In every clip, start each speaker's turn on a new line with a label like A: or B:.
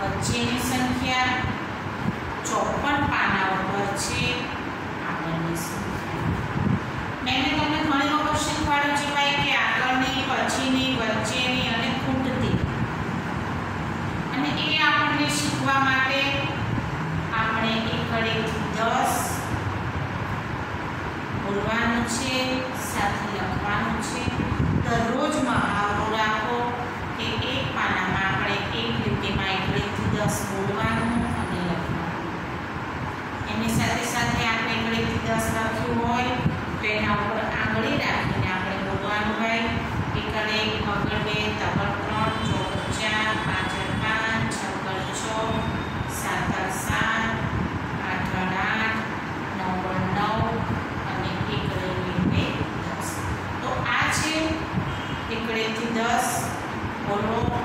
A: વચ્ચેની સંખ્યા ચોપન પાના ઉપર છે આગળની સંખ્યા. મેં તમને ઘણી વખત શીખવાડ્યું છે ભાઈ કે આગળની, પછીની, વચ્ચેની અને ખૂટતી. અને એ આપણને શીખવા માટે આપણે એકડેથી દસ બોલવાનું છે, સાથે લખવાનું છે. દરરોજ મહાવરો રાખો કે એક દસ બોલવાનું અને લખવાનું. એની સાથે સાથે આપણે એકડેથી દસ લખ્યું હોય, તો એના ઉપર આંગળી રાખીને આપણે બોલવાનું હોય. એકડે એક મગર બે તબર ત્રણ ચોક ચાર પાછળ પાંચ છગર છ સાતર સાત આઠ આઠ નવ નવ અને એકડે બે, દસ. તો આ છે એકડેથી દસ બોલો.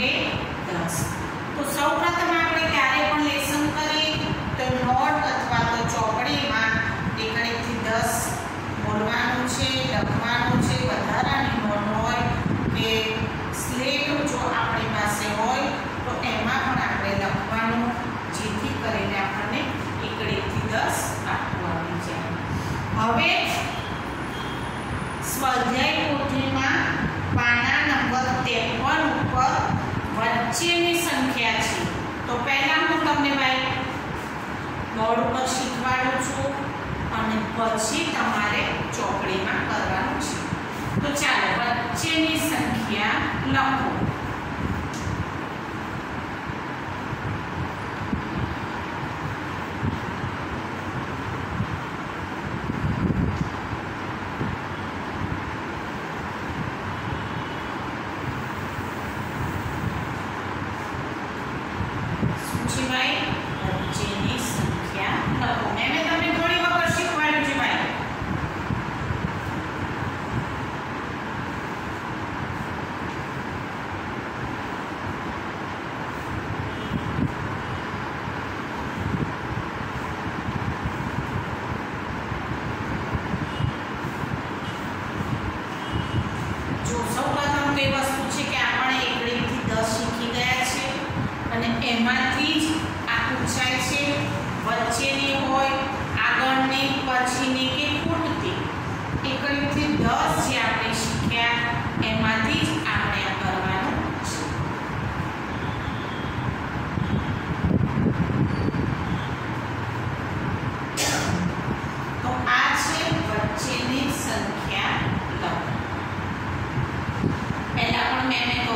A: માટે દસ પછી તમારે ચોપડીમાં કરવાનું છે. તો ચાલો વચ્ચેની સંખ્યા લખો.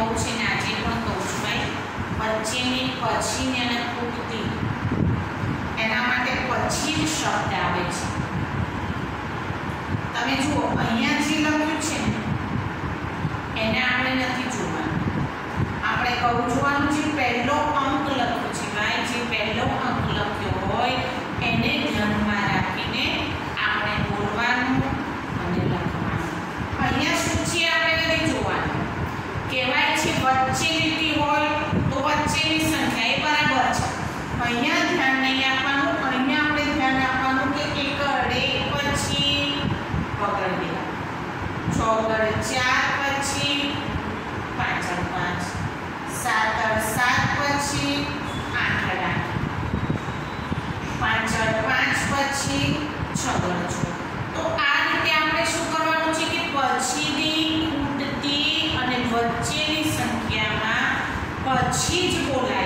A: કહું છે ને આજે પણ કહું છું ભાઈ. વચ્ચેની પછીને અને પૂરતી એના માટે પછી જ શબ્દ આવે છે. તમે જુઓ, અહીંયા જે લખ્યું છે એને આપણે નથી જોવાનું. આપણે કહું જોવાનું છે, પહેલો અંક લખ્યો છે ભાઈ. જે પહેલો અંક લખ્યો હોય, એને ધ્યાનમાં રાખીને આપણે બોલવાનું અને લખવાનું. અહીંયા શું આપણે નથી જોવાનું? કહેવાય વચ્ચે લીટી હોય, તો વચ્ચેની સંખ્યા એ બરાબર છે. અહીંયા ધ્યાન નહીં આપવાનું, અહીંયા આપણે ધ્યાન આપવાનું કે એક એકડે પછી પગડે ચોગડે ચાર પછી પાંચ પાંચ. સાત સાત પછી આઠ આઠ. પાંચ પાંચ પછી છ છગડ अच्छी जो कोण है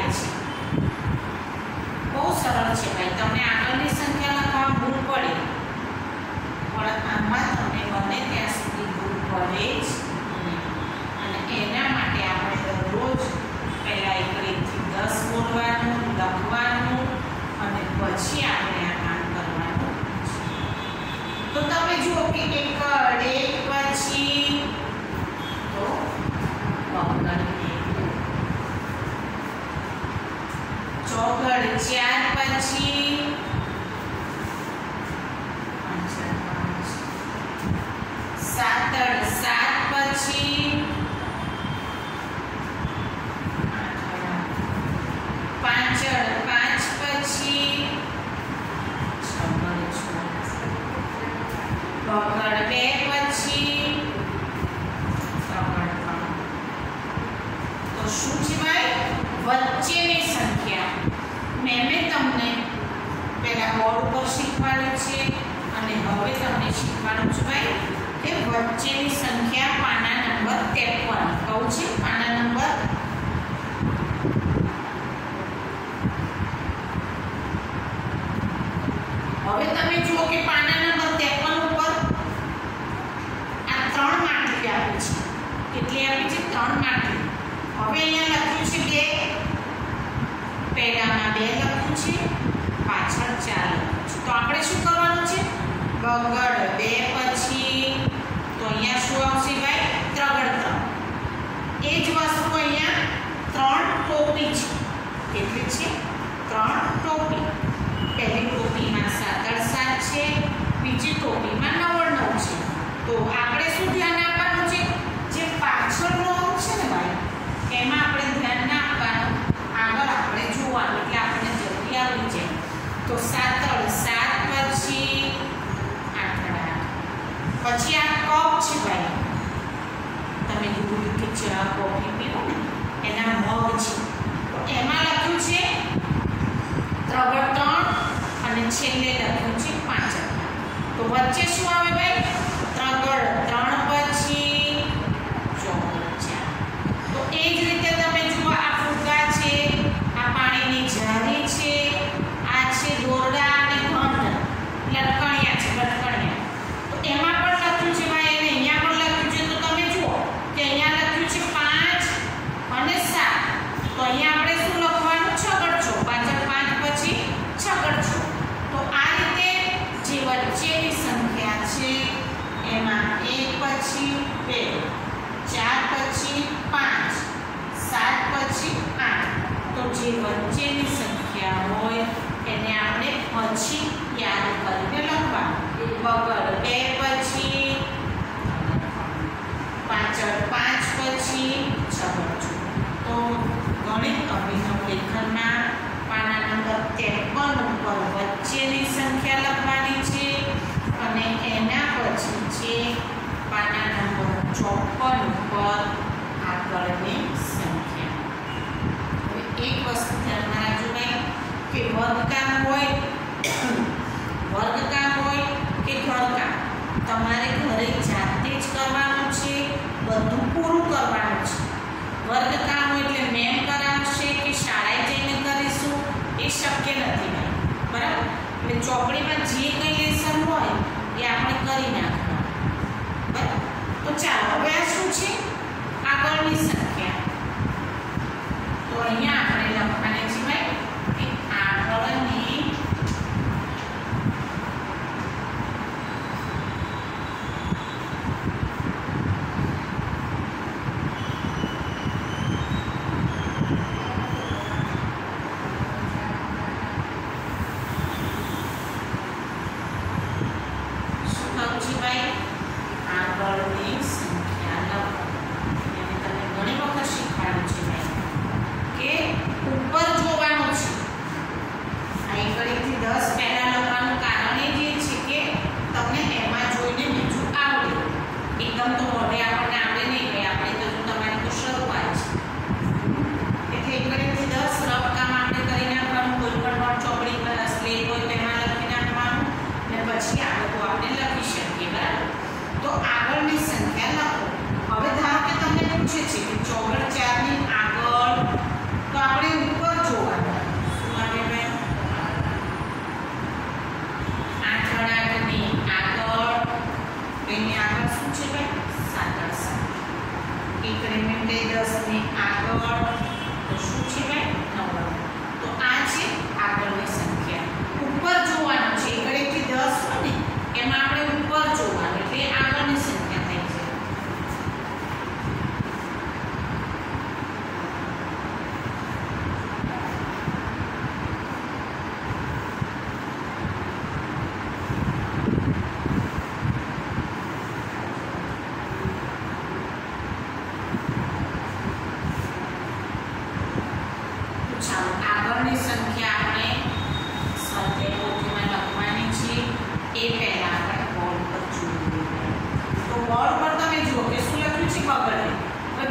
A: પછી સગવડ છું તો ગણિત અભિગમ લેખનમાં પાના નંબર ત્રેપન ઉપર વચ્ચેની સંખ્યા લખવાની છે અને એના પછી છે પાના નંબર ચોપન ઉપર આગળની સંખ્યા હવે એક વસ્તુ ધ્યાનમાં રાખજો ભાઈ કે વર્ગકામ હોય વર્ગકામ હોય કે ઘરકામ તમારે ઘરે જાતે જ કરવાનું છે બધું પૂરું કરવાનું વર્ગકામ એટલે મેમ કરાવશે કે શાળાએ જઈને કરીશું એ શક્ય નથી બરાબર? એટલે ચોપડીમાં જે કંઈ લેસન હોય એ આપણે કરી નાખવાનું. બરાબર? તો ચાલો, હવે આ શું છે? આગળની સંખ્યા. તો અહીંયા આપણે લખવાના છીએ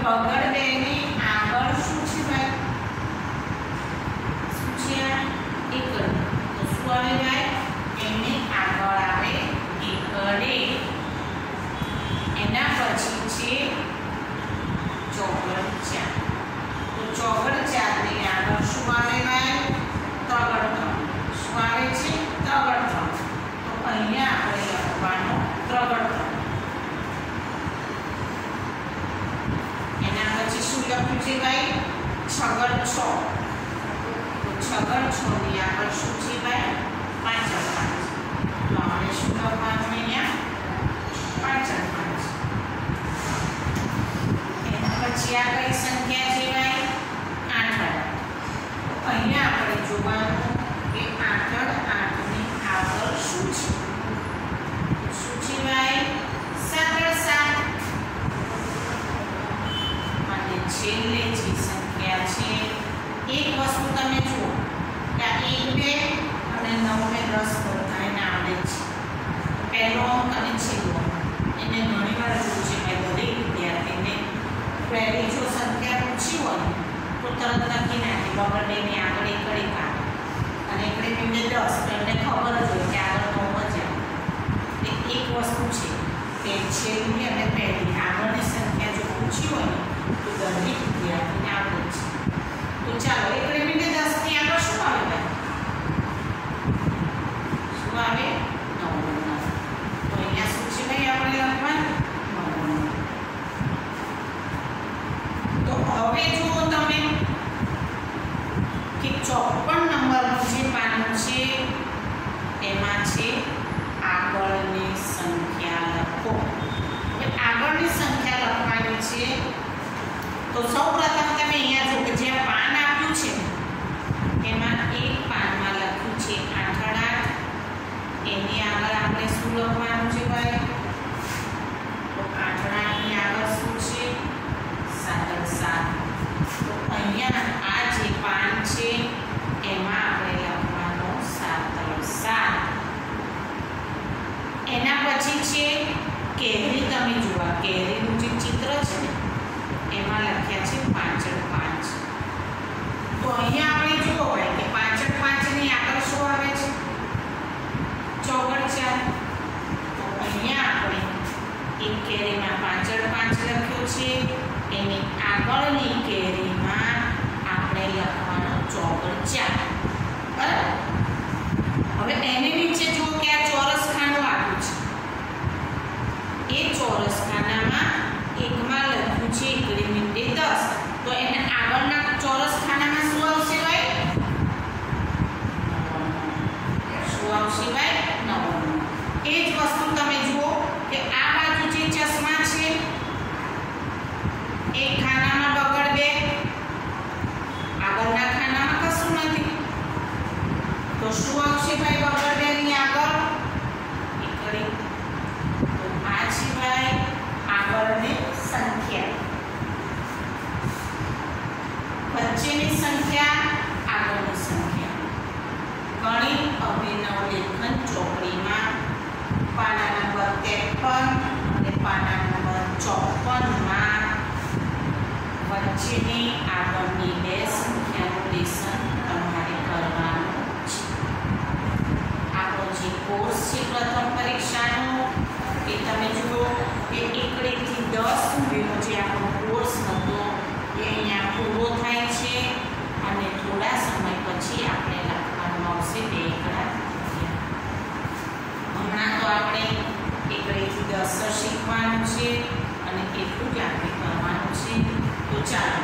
A: 아, 반가를 છેલ્લે જે સંખ્યા છે. એક વસ્તુ તમે જુઓ કે આ એક બે અને નવ ને દસ એને આવડે છે. પહેલો અંક અને છેલ્લો એને ઘણી વાર જોયું છે કે દરેક વિદ્યાર્થીને પહેલી જો સંખ્યા પૂછી હોય, તો તરત નક્કી નાખે બગડે ને આગળ એકડે કામ અને એકડે બીડે દસ, તો એમને ખબર જ હોય કે આગળ નવ મજા આવે એક વસ્તુ છે કે છેલ્લી અને પહેલી આગળની સંખ્યા જો પૂછી હોય દરેક વિદ્યાર્થીને આવડે છે તો ચાલો એક રેમિંગે દસની આગળ શું આવે શું આવે હવે જુઓ તમે. કે ચોપન નંબરનું જે પાનું છે તો એના આગળના ચોરસ ખાનામાં શું આવશે ભાઈ? શું આવશે ભાઈ? નવ. એ જ વસ્તુ તમે જુઓ કે આ બાજુ જે ચશ્મા છે એક ખાનામાં બગડ બે આગળના ખાનામાં કશું નથી. તો શું આવશે ભાઈ બગડ બેની આગળ? વચ્ચેની સંખ્યા આગળની સંખ્યા. ગણિત અભિનવ લેખન ચોપડીમાં પાના નંબર ત્રેપન અને પાના નંબર ચોપનમાં વચ્ચેની આગળની બે સંખ્યાનું લેસન તમારે કરવાનું છે. આપણો જે કોર્સ છે પ્રથમ પરીક્ષાનો, એ તમે જુઓ કે એકડીથી દસ સુધીનો જે આપણો અક્ષર શીખવાનું છે અને કેટલું લાગે કરવાનું છે. તો ચાલો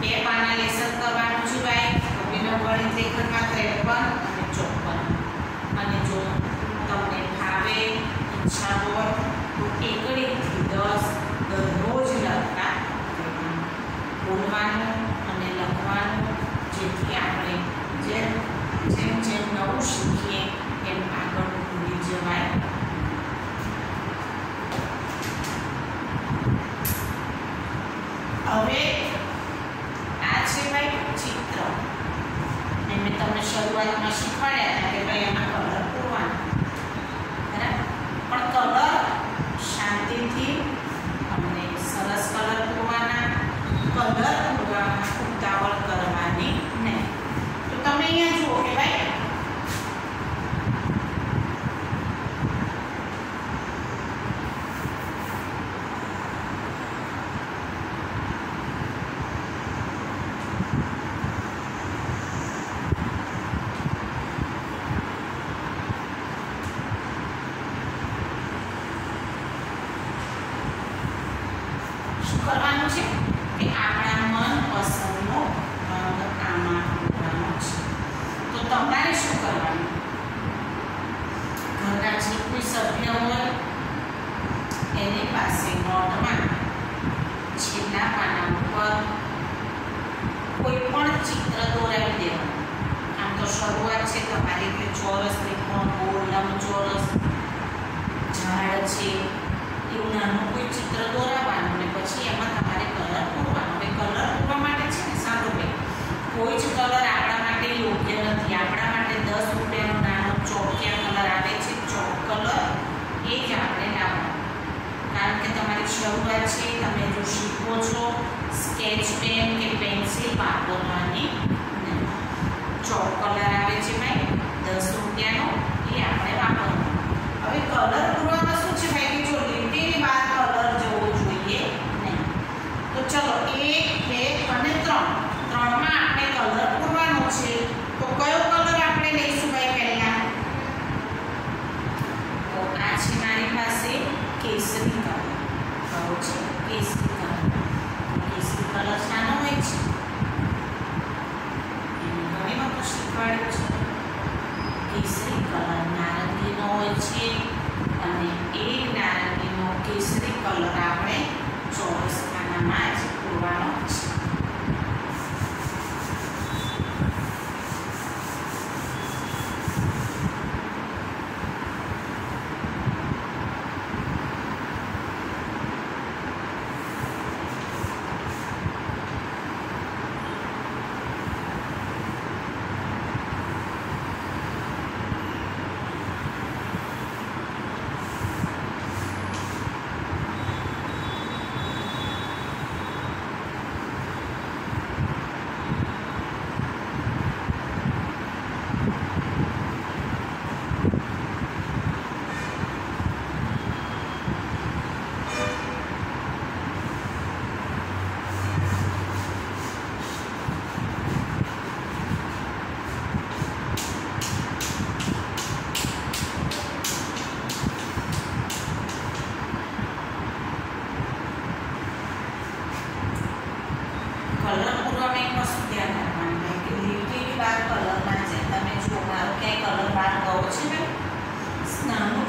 A: બે પાના લેસન કરવાનું છે ભાઈ. કોપીનો ગણિત લેખનમાં ત્રેપન અને ચોપન. અને જો તમને ફાવે, ઈચ્છા હોય, તો એકડીથી દસ દરરોજ લખતા બોલવાનું અને લખવાનું, જેથી આપણે જેમ જેમ જેમ નવું શીખીએ, એમ આગળ ભૂલી જવાય.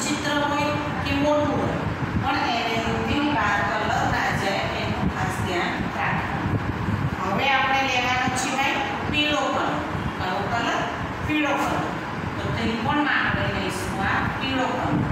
A: ચિત્ર હોય કે મોટું હોય. પણ એને રૂપિયું બહાર કલર ના જાય એનું ખાસ ધ્યાન રાખવું હવે આપણે લેવાનું છે ભાઈ પીળો કલર કયો કલર પીળો કલર તો ત્રિકોણમાં આપણે લઈશું આ પીળો કલર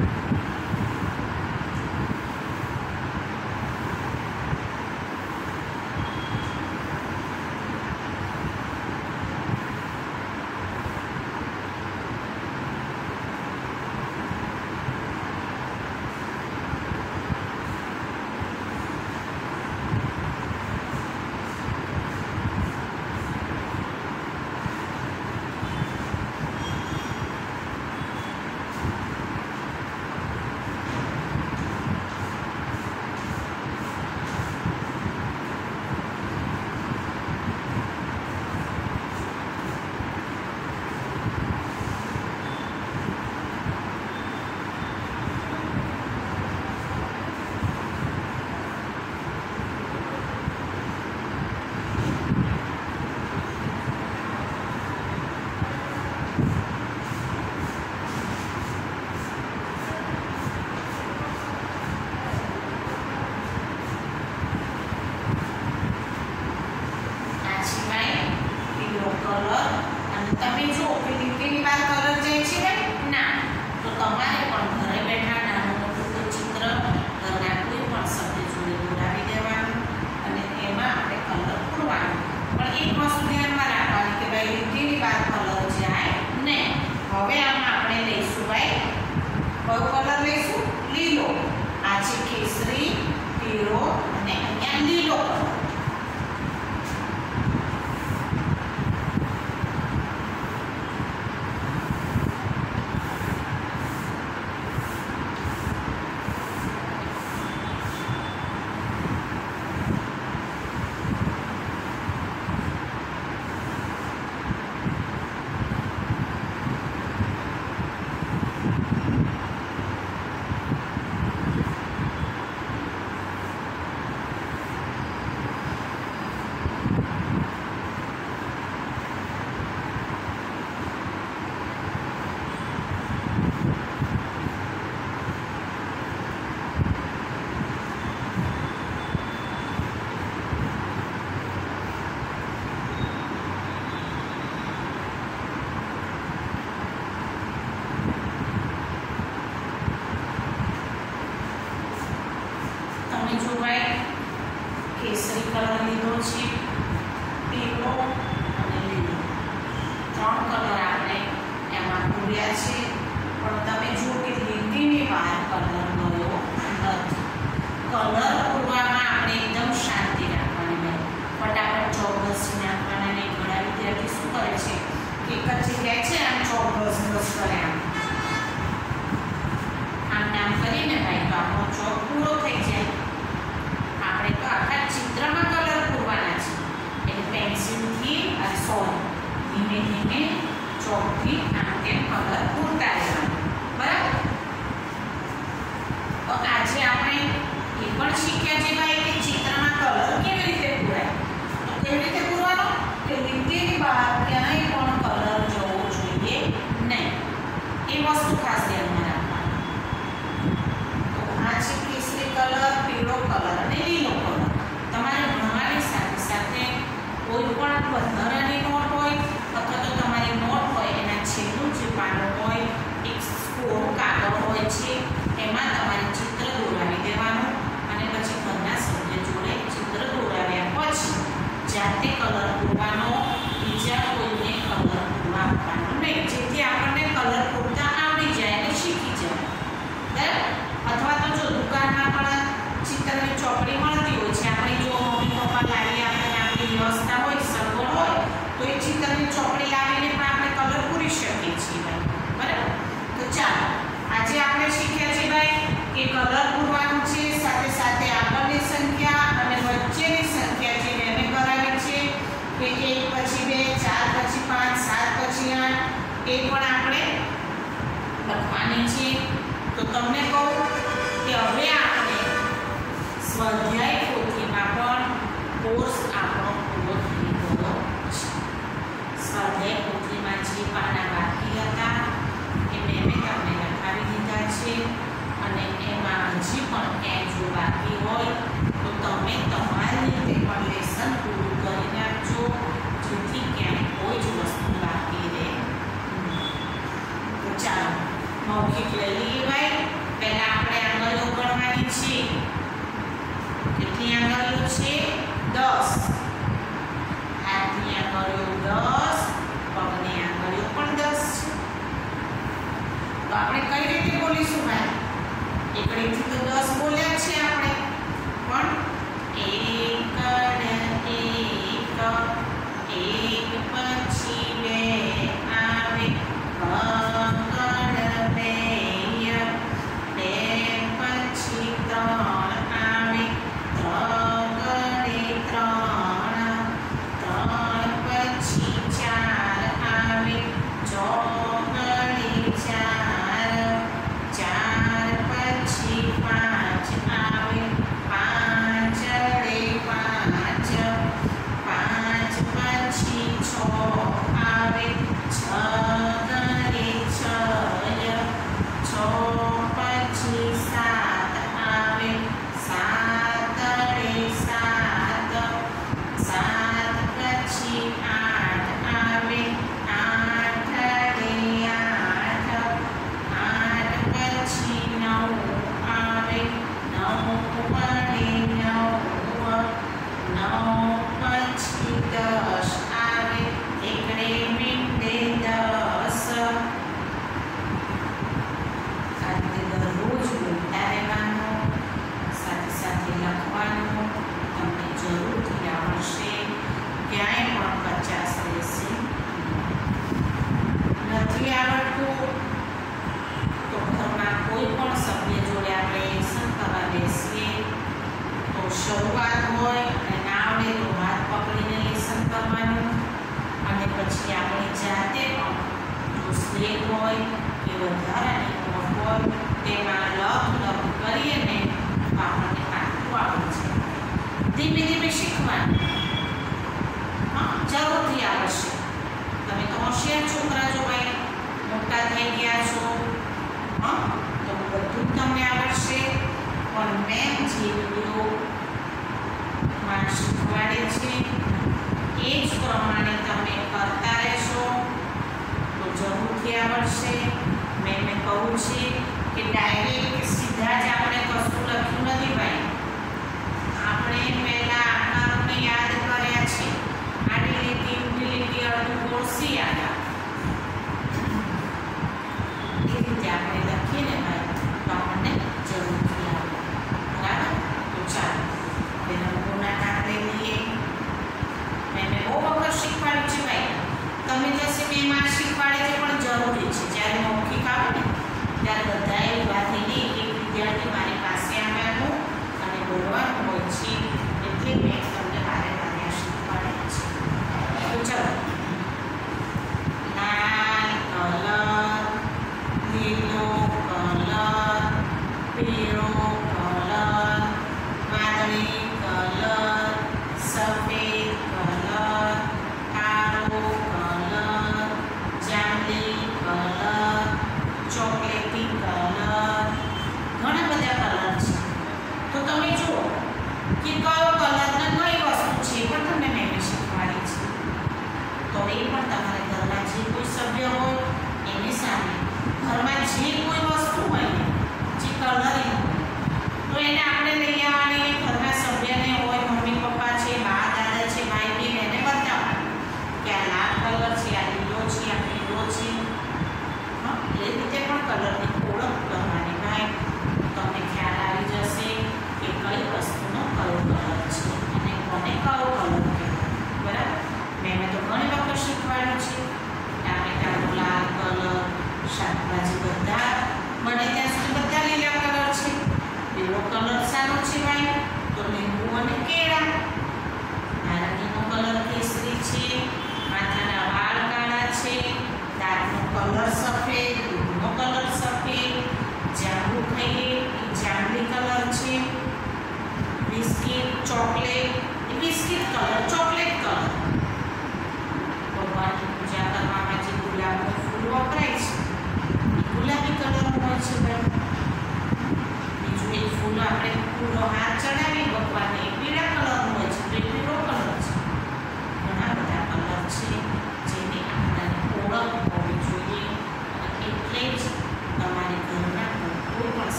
A: કલર લીધો છે પીળો અને લીલો ત્રણ કલર આપણે એમાં પૂર્યા છે પણ તમે જુઓ કે લીટીને વાર કલર ગયો નથી કલર પૂરવામાં આપણે એકદમ શાંતિ રાખવાની ફટાફટ ચોક્કસી નાખવાના અને ઘણા વિદ્યાર્થી શું કરે છે કે એક જ જગ્યાએ છે આમ ચોક્કસ બસ કરે આમ આમ નામ કરીને ભાઈ તો આપણો ચોક પૂરો થઈ જાય સો ધીમે ધીમે ચોકથી આમ તેમ કલર પૂરતા રહેવાનું બરાબર? તો આજે આપણે એ પણ શીખ્યા છે ભાઈ કે ચિત્રમાં કલર કેવી રીતે પૂરાય. તો કેવી રીતે પૂરવાનો? કે લીટીની બહાર ક્યાંય પણ કલર જવો જોઈએ નહીં. એ વસ્તુ ખાસ ધ્યાન